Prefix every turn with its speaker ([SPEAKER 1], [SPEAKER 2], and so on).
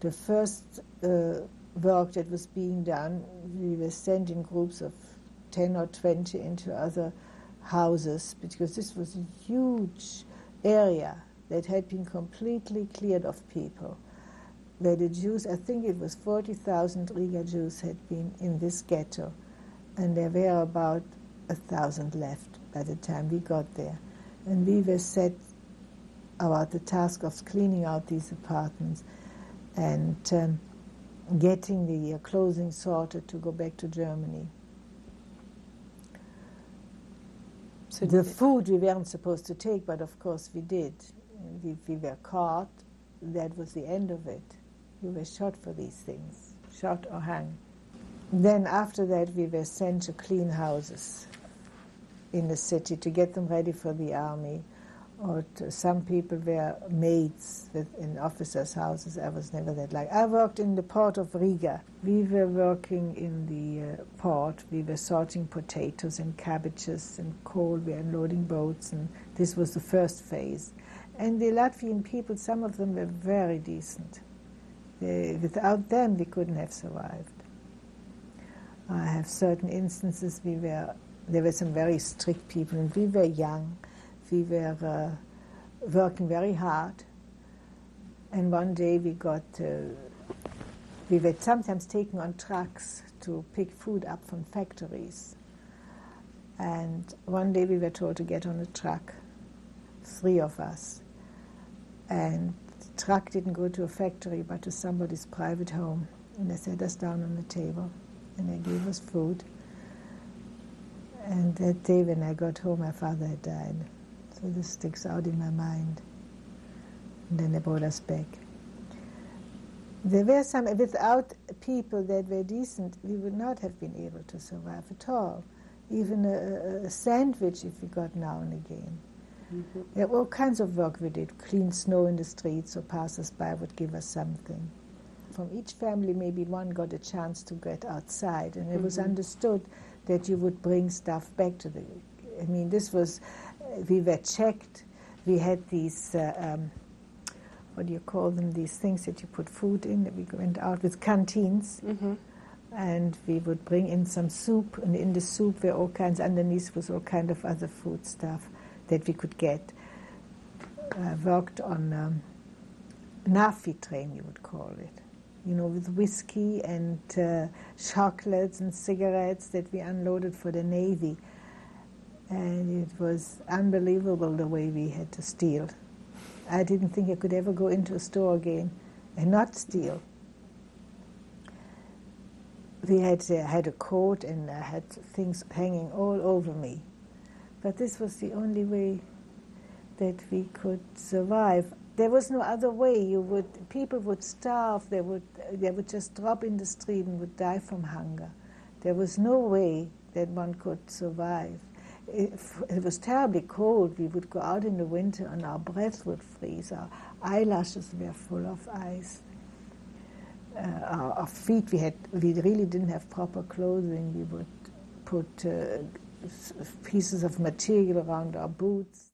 [SPEAKER 1] the first uh, work that was being done, we were sent in groups of 10 or 20 into other houses because this was a huge area that had been completely cleared of people. Where the Jews, I think it was 40,000 Riga Jews had been in this ghetto, and there were about a thousand left by the time we got there. And we were set about the task of cleaning out these apartments and um, getting the uh, clothing sorted to go back to Germany. So the food we weren't supposed to take, but of course we did. We, we were caught. That was the end of it. We were shot for these things, shot or hung. Then after that, we were sent to clean houses in the city to get them ready for the army. Or some people were maids in officers' houses. I was never that like. I worked in the port of Riga. We were working in the uh, port. We were sorting potatoes and cabbages and coal. We were unloading boats, and this was the first phase. And the Latvian people, some of them were very decent. They, without them, we couldn't have survived. I have certain instances we were there were some very strict people, and we were young. We were uh, working very hard. And one day we got, uh, we were sometimes taken on trucks to pick food up from factories. And one day we were told to get on a truck, three of us. And the truck didn't go to a factory, but to somebody's private home. And they set us down on the table, and they gave us food. And that day when I got home, my father had died. So this sticks out in my mind. And then they brought us back. There were some, without people that were decent, we would not have been able to survive at all. Even a, a sandwich if we got now and again. Mm-hmm. There were all kinds of work we did, clean snow in the streets, so passers-by would give us something. From each family, maybe one got a chance to get outside, and it mm-hmm. was understood that you would bring stuff back to the. I mean, this was, we were checked. We had these, uh, um, what do you call them? These things that you put food in. That we went out with canteens, mm-hmm. and we would bring in some soup, and in the soup were all kinds. Underneath was all kind of other food stuff that we could get. I worked on um, Nafi train, you would call it you know, with whiskey and uh, chocolates and cigarettes that we unloaded for the Navy. And it was unbelievable the way we had to steal. I didn't think I could ever go into a store again and not steal. We had, uh, had a coat and I had things hanging all over me. But this was the only way that we could survive there was no other way. You would people would starve. They would they would just drop in the street and would die from hunger. There was no way that one could survive. If it was terribly cold, we would go out in the winter and our breath would freeze. Our eyelashes were full of ice. Uh, our, our, feet, we had, we really didn't have proper clothing. We would put uh, pieces of material around our boots.